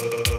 uh, uh, uh.